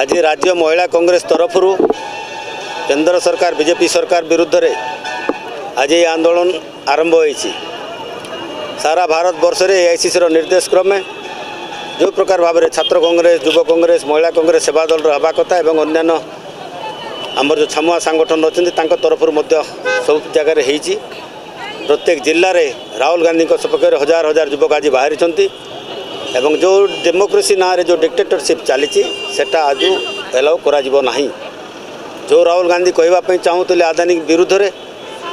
ଆଜି ରାଜ୍ୟ ମହିଳା କଂଗ୍ରେସ ତରଫରୁ କେନ୍ଦ୍ର ସରକାର ବିଜେପି ସରକାର ବିରୁଦ୍ଧରେ ଆଜି ଏହି ଆନ୍ଦୋଳନ ଆରମ୍ଭ ହୋଇଛି ସାରା ଭାରତବର୍ଷରେ ଏଆଇସିସିର ନିର୍ଦ୍ଦେଶ କ୍ରମେ ଯେଉଁ ପ୍ରକାର ଭାବରେ ଛାତ୍ର କଂଗ୍ରେସ ଯୁବ କଂଗ୍ରେସ ମହିଳା କଂଗ୍ରେସ ସେବା ଦଳର ହେବା କଥା ଏବଂ ଅନ୍ୟାନ୍ୟ ଆମର ଯେଉଁ ଛାମୁଆ ସଂଗଠନ ଅଛନ୍ତି ତାଙ୍କ ତରଫରୁ ମଧ୍ୟ ସବୁ ଜାଗାରେ ହେଇଛି ପ୍ରତ୍ୟେକ ଜିଲ୍ଲାରେ ରାହୁଲ ଗାନ୍ଧୀଙ୍କ ସପକ୍ଷରେ ହଜାର ହଜାର ଯୁବକ ଆଜି ବାହାରିଛନ୍ତି एवं जो डेमोक्रेसी ना रे जो डिक्टेटरशिप चली आज एलाउ करना जो राहुल गांधी कहवाप चाहूँगे आदानी विरुद्ध में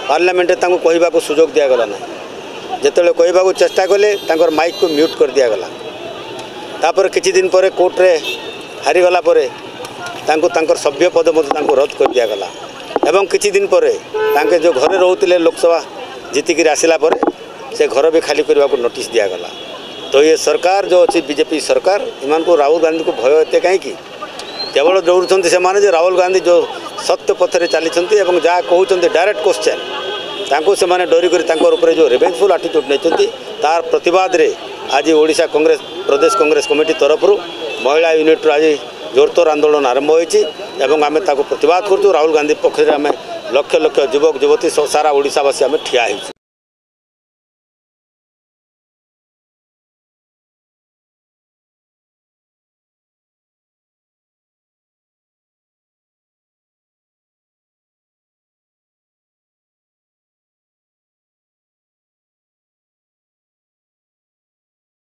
पार्लियामेंट कह सु दिगला ना जिते कह चेस्टा कले माइक को म्यूट कर दिगला तापर किद कोर्टे हारीगला सभ्य पद मत रद्द कर दिगला एवं किदिन जो घरे रोते लोकसभा जीतिकर आसला से घर भी खाली करने को नोटिस दिगला तो ये सरकार जो अच्छी बीजेपी सरकार इन राहुल गांधी को भय एत कहीं केवल दौड़ से माने राहुल गांधी जो सत्य पथे चली जहाँ कहते डायरेक्ट क्वेश्चन से डरी जो रेभेन्सफुल आटीच्यूड नहीं तार प्रतिवाद आज ओडा कंग्रेस प्रदेश कंग्रेस कमिटी तरफ महिला यूनिट आज जोरतोर आंदोलन आरंभ होती प्रतवाद कर राहुल गांधी पक्ष आम लक्ष लक्ष युवक युवती सारा ओडावासी आम ठिया